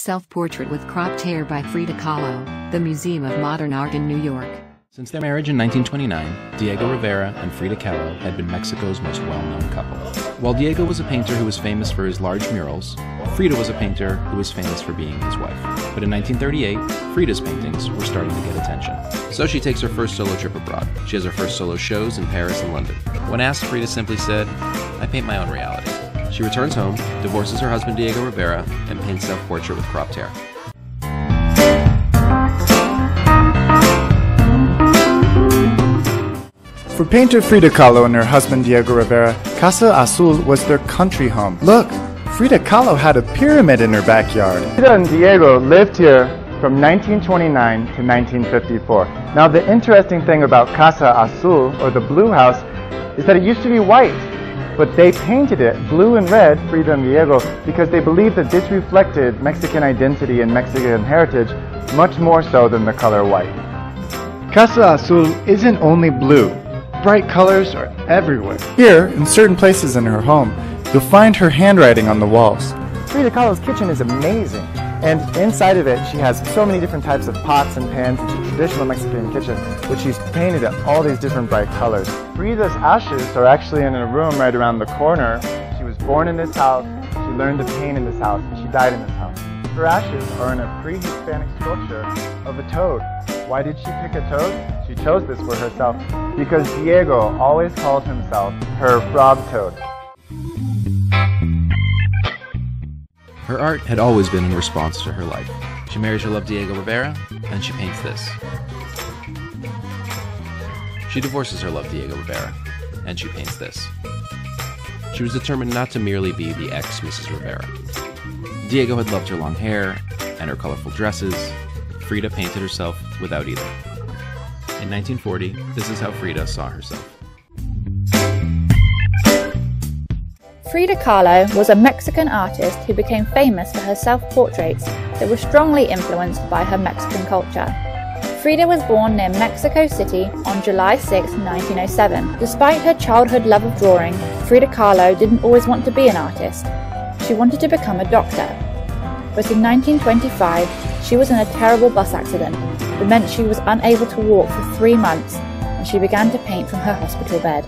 Self Portrait with Cropped Hair by Frida Kahlo, the Museum of Modern Art in New York. Since their marriage in 1929, Diego Rivera and Frida Kahlo had been Mexico's most well known couple. While Diego was a painter who was famous for his large murals, Frida was a painter who was famous for being his wife. But in 1938, Frida's paintings were starting to get attention. So she takes her first solo trip abroad. She has her first solo shows in Paris and London. When asked, Frida simply said, I paint my own reality. She returns home, divorces her husband Diego Rivera, and paints self portrait with cropped hair. For painter Frida Kahlo and her husband Diego Rivera, Casa Azul was their country home. Look, Frida Kahlo had a pyramid in her backyard. Frida and Diego lived here from 1929 to 1954. Now the interesting thing about Casa Azul, or the blue house, is that it used to be white, but they painted it blue and red, Frida and Diego, because they believed that this reflected Mexican identity and Mexican heritage much more so than the color white. Casa Azul isn't only blue. Bright colors are everywhere. Here, in certain places in her home, you'll find her handwriting on the walls. Frida Kahlo's kitchen is amazing. And inside of it, she has so many different types of pots and pans. It's a traditional Mexican kitchen, which she's painted in all these different bright colors. Frida's ashes are actually in a room right around the corner. She was born in this house, she learned to paint in this house, and she died in this house. Her ashes are in a pre-Hispanic sculpture of a toad. Why did she pick a toad? She chose this for herself because Diego always called himself her frog toad. Her art had always been in response to her life. She marries her love Diego Rivera, and she paints this. She divorces her love Diego Rivera, and she paints this. She was determined not to merely be the ex Mrs. Rivera. Diego had loved her long hair and her colorful dresses. Frida painted herself without either. In 1940, this is how Frida saw herself. Frida Kahlo was a Mexican artist who became famous for her self portraits that were strongly influenced by her Mexican culture. Frida was born near Mexico City on July 6, 1907. Despite her childhood love of drawing, Frida Kahlo didn't always want to be an artist. She wanted to become a doctor. But in 1925, she was in a terrible bus accident that meant she was unable to walk for three months and she began to paint from her hospital bed.